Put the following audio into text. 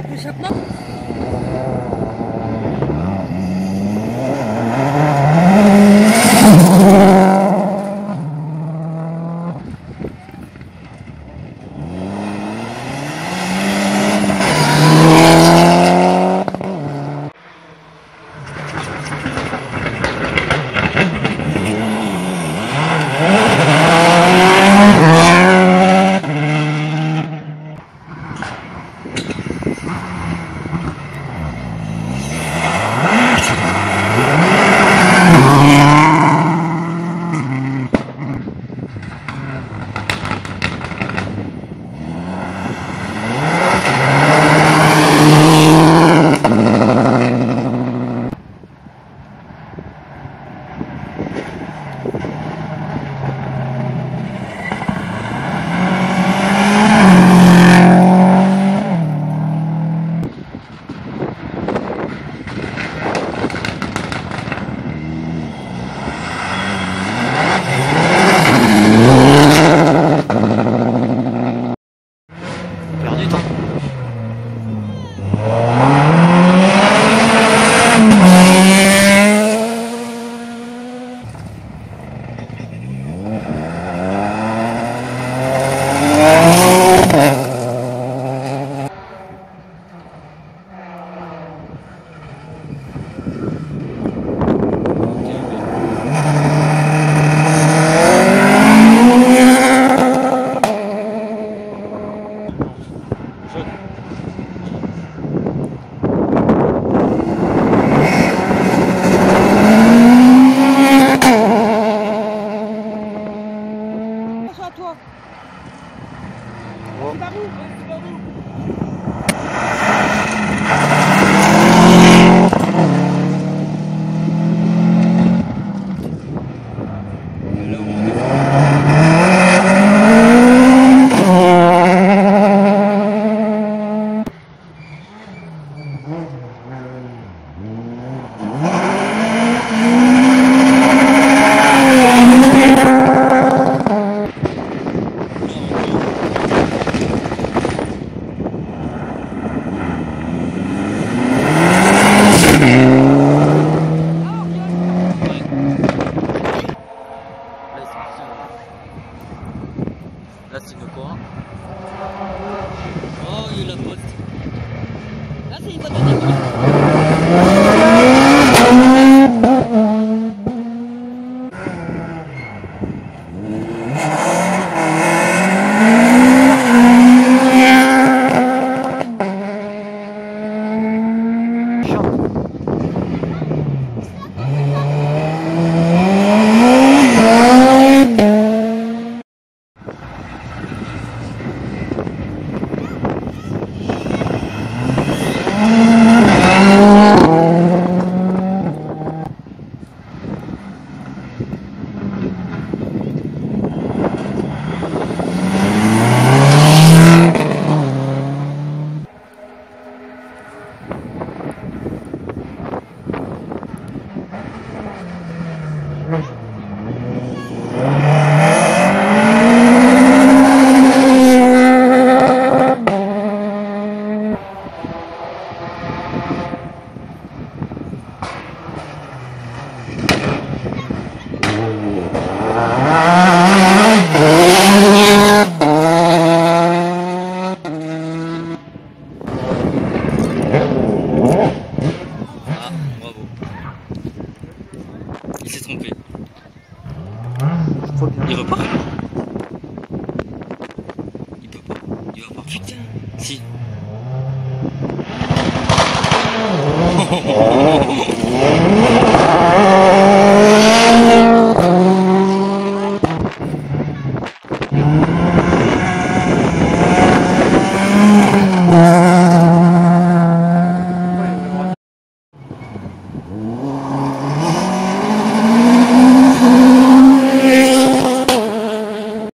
yapmış ama. tá bom, vamos. Il s'est trompé. Il repart? Il peut pas. Il va pas. Putain. Si.